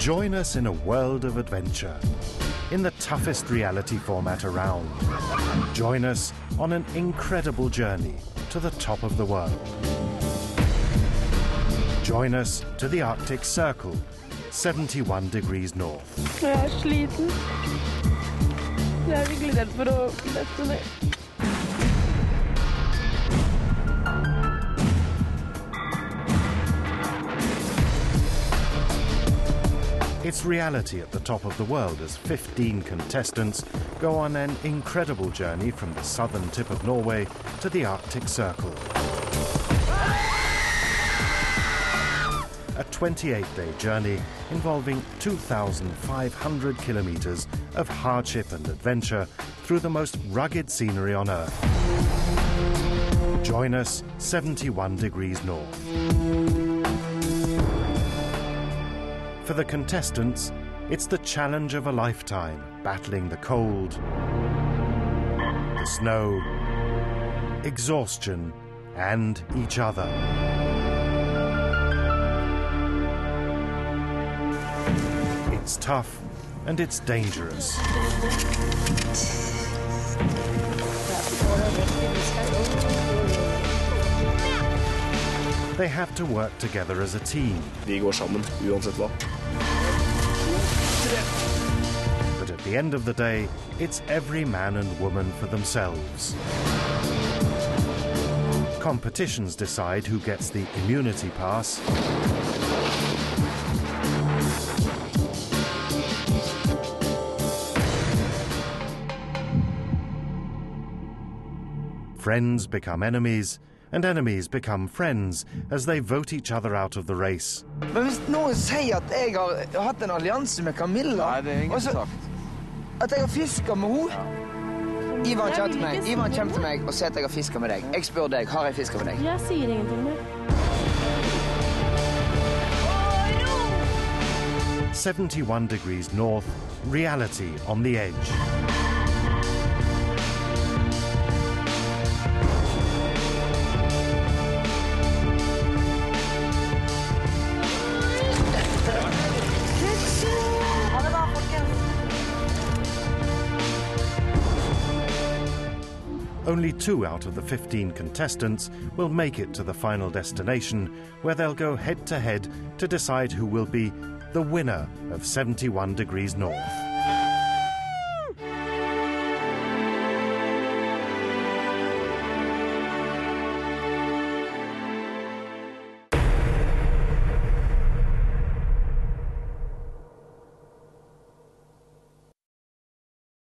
Join us in a world of adventure in the toughest reality format around. Join us on an incredible journey to the top of the world. Join us to the Arctic Circle, 71 degrees north. It's reality at the top of the world as 15 contestants go on an incredible journey from the southern tip of Norway to the Arctic Circle. A 28 day journey involving 2,500 kilometers of hardship and adventure through the most rugged scenery on Earth. Join us 71 degrees north. For the contestants, it's the challenge of a lifetime, battling the cold, the snow, exhaustion, and each other. It's tough and it's dangerous. They have to work together as a team. Vi går sammen uansett hva. But at the end of the day, it's every man and woman for themselves. Competitions decide who gets the immunity pass. Friends become enemies, and enemies become friends as they vote each other out of the race. Men hvis noen sier at jeg har hatt en allianse med Camilla Nei, det er ingen og så- sagt. At jeg har fiska med henne Ivan kommer til meg Ivan kommer til meg og sier at jeg har fiska med deg. Jeg spør deg har jeg fiska med deg. Jeg sier ingenting mer. 71 degrees north, reality on the edge. Only two out of the 15 contestants will make it to the final destination, where they'll go head to head to decide who will be the winner of 71 Degrees North.